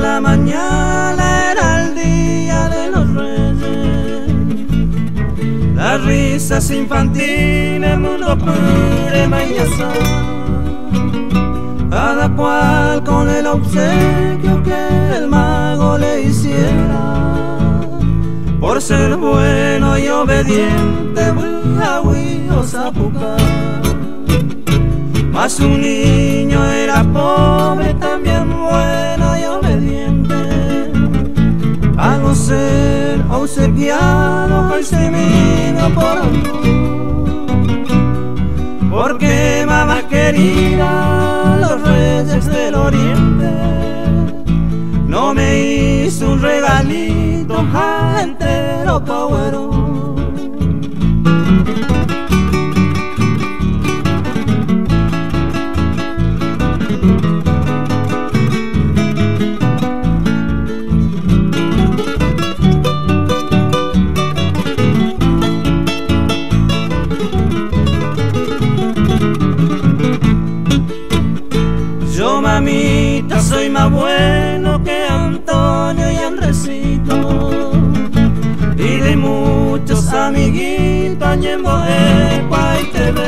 la mañana risas infantiles, mundo pure y Cada cual con el obsequio que el mago le hiciera. Por ser bueno y obediente, o zapucar. Mas un niño era pobre, también bueno y obediente. A no ser obsequiado, hoy se por amor. Porque mamá querida, los reyes del oriente, no me hizo un regalito entero bueno soy más bueno que Antonio y Andresito. Y de muchos amiguitos, Ñembo, Epa y TV.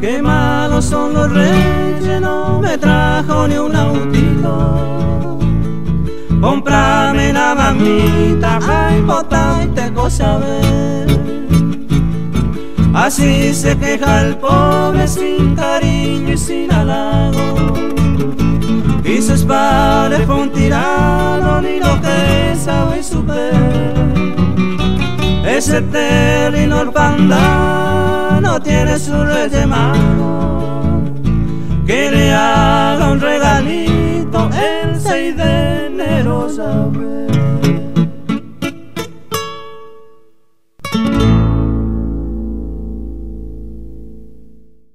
Qué malos son los reyes, no me trajo ni un autito. Comprame la mamita, ay, bota y tengo saber. Así se queja el pobre sin cariño y sin halago. Ese terrible orfandad no tiene su mano. Que le haga un regalito el 6 de enero, sabe.